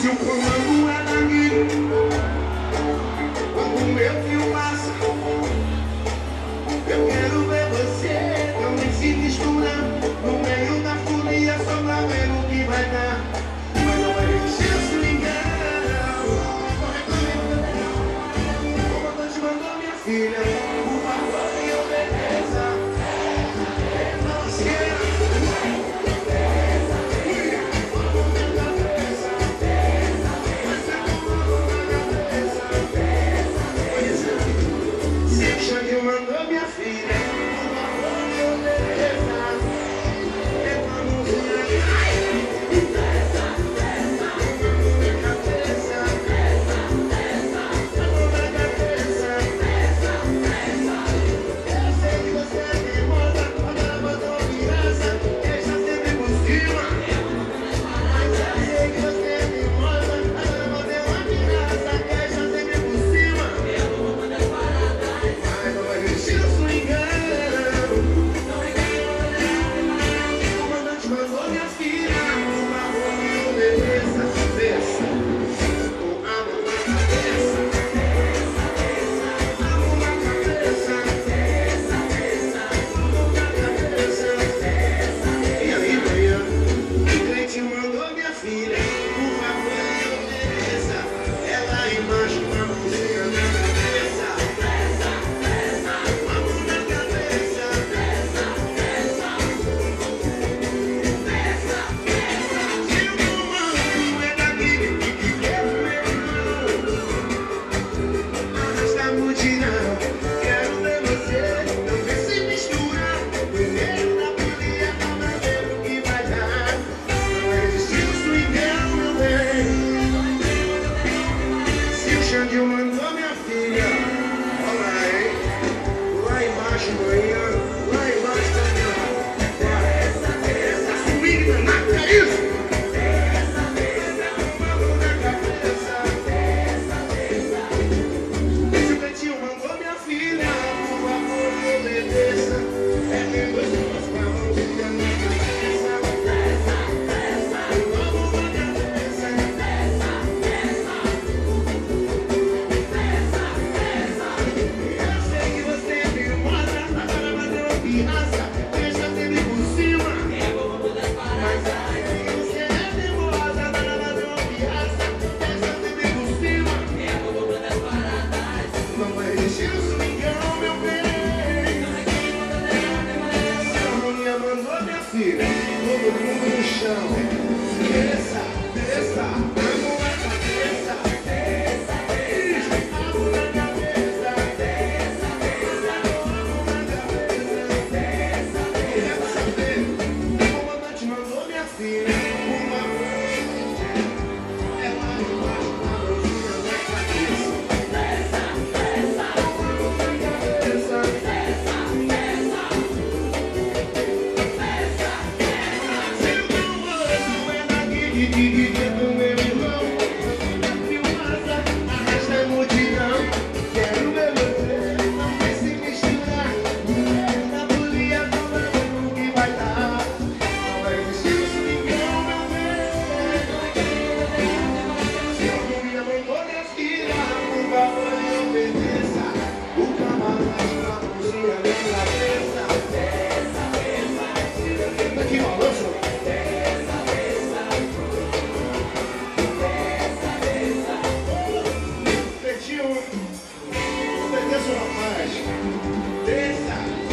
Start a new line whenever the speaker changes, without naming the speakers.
Superman. you, you, you. Desça, desça,